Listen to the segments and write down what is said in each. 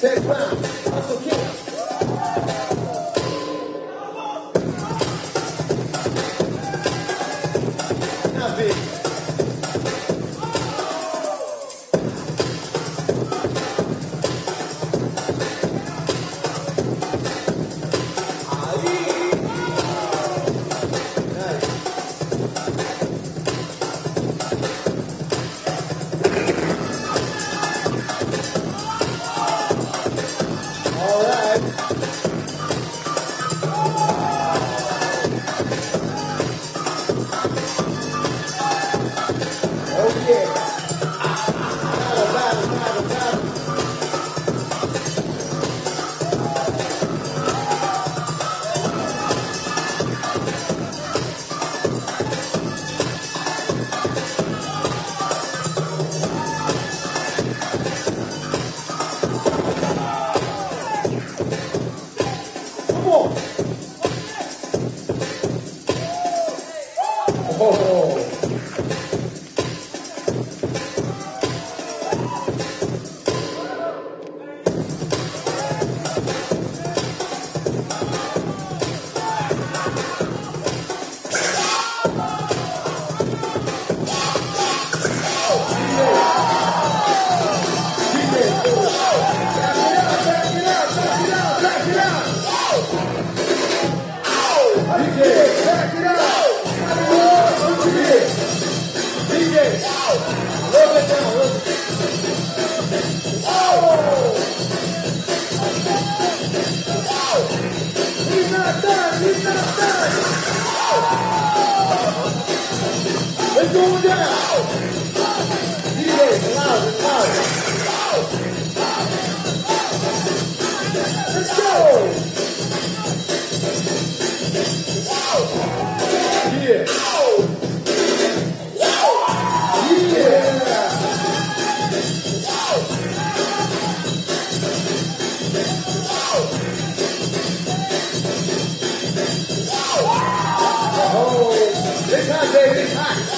four, take Oh. He's Going down. DJ, loud, and loud. Let's go. Yeah. Yeah. Oh, it's hot, baby, it's hot.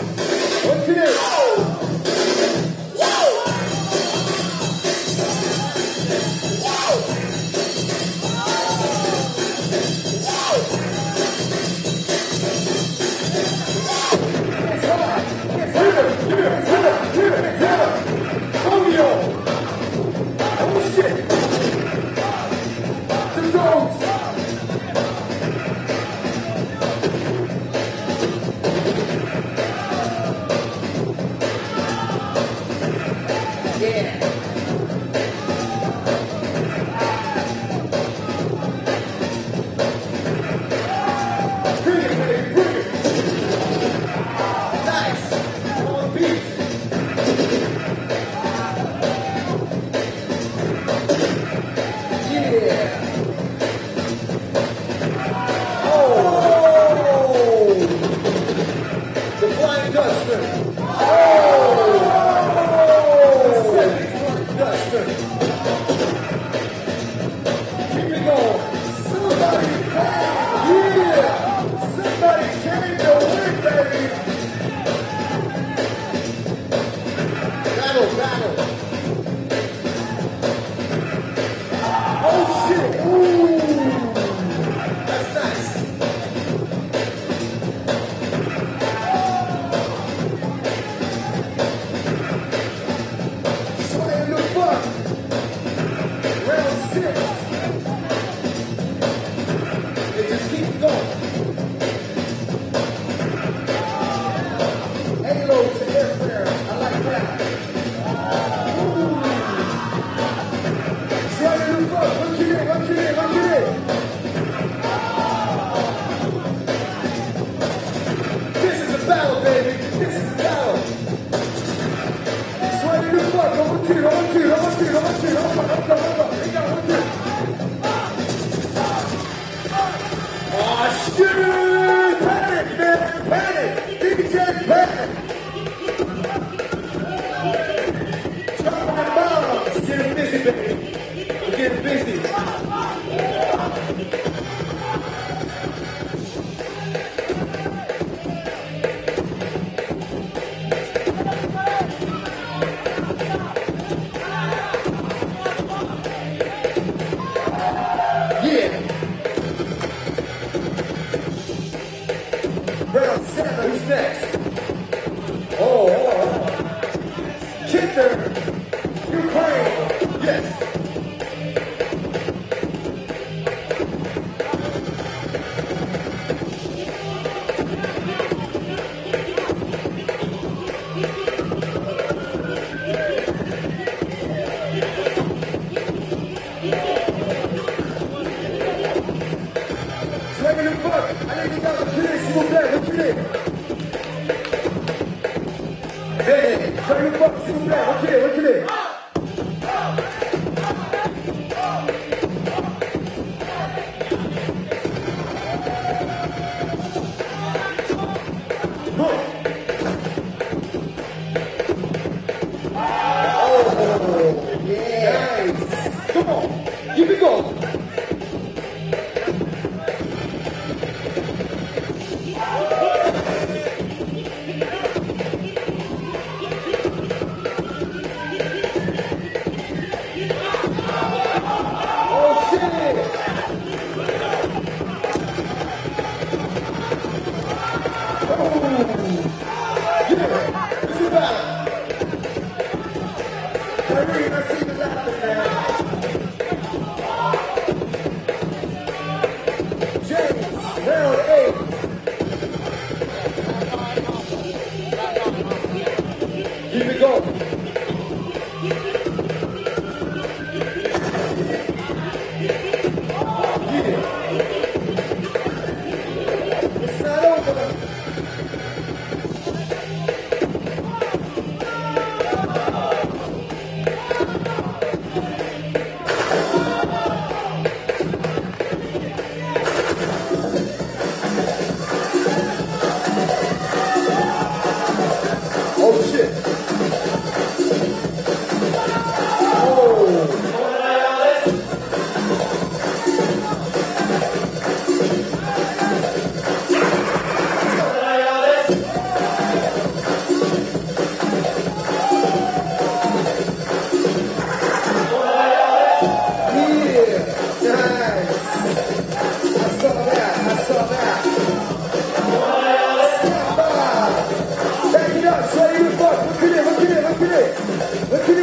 Look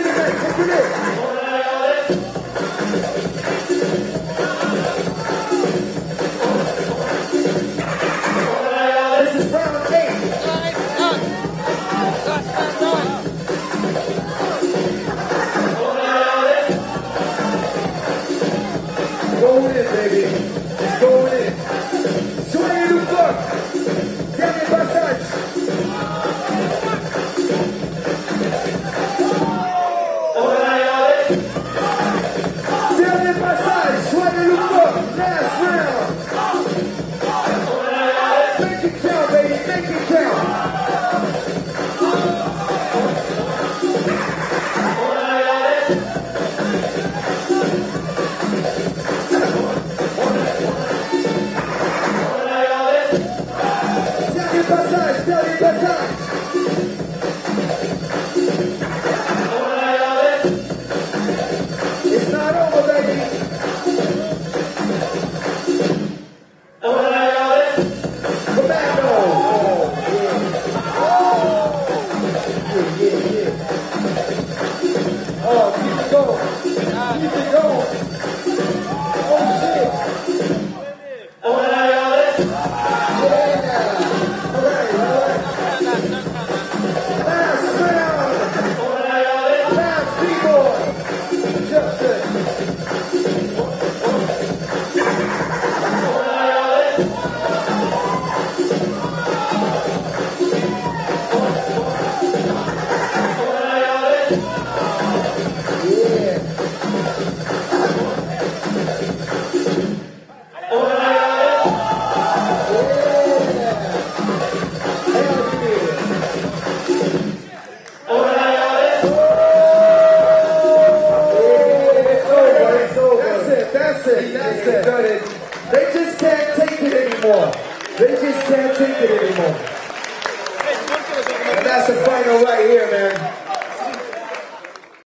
Last